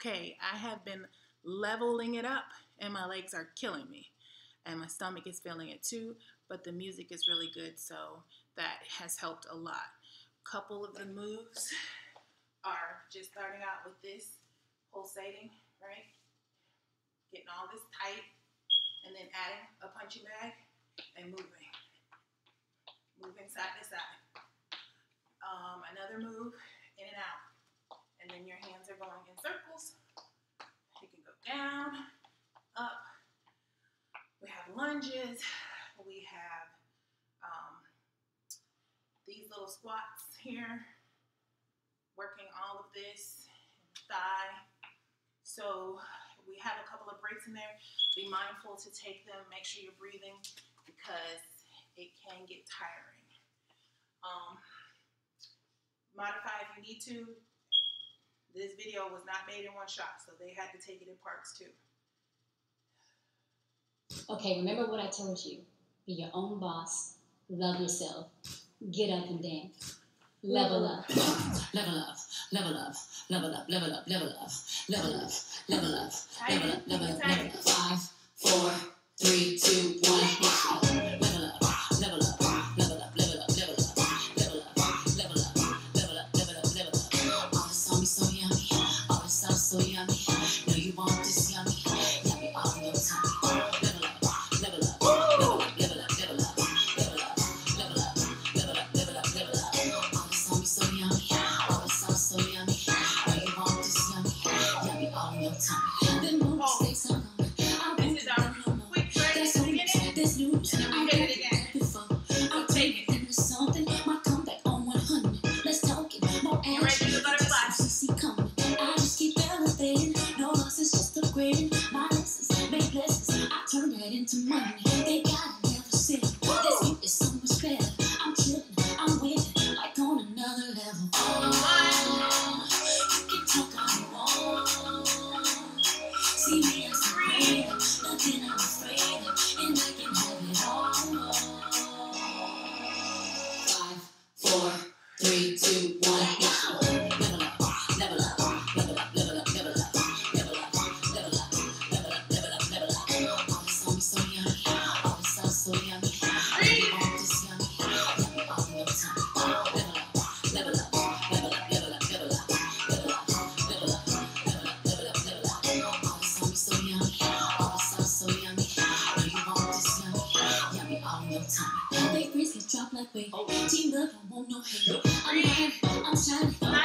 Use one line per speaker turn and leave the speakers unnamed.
okay, I have been leveling it up and my legs are killing me. And my stomach is feeling it too, but the music is really good, so that has helped a lot. Couple of the moves are just starting out with this pulsating, right? Getting all this tight, and then adding a punching bag and moving. Moving side to side. Um, another move, in and out. And your hands are going in circles. You can go down, up. We have lunges. We have um, these little squats here, working all of this thigh. So we have a couple of breaks in there. Be mindful to take them. Make sure you're breathing because it can get tiring. Um, modify if you need to. This video was not made in one shot, so they had to take it in parts too.
Okay, remember what I told you. Be your own boss. Love yourself. Get up and dance. Level up.
level up, level up, level up, level up, level up, level up, level up, level up, level up, level up. Five, four, three, two, My lessons make blessings. I turn that into money. They gotta never time. They freeze they drop like weight. Team love, I want no hate. I'm running, I'm shining.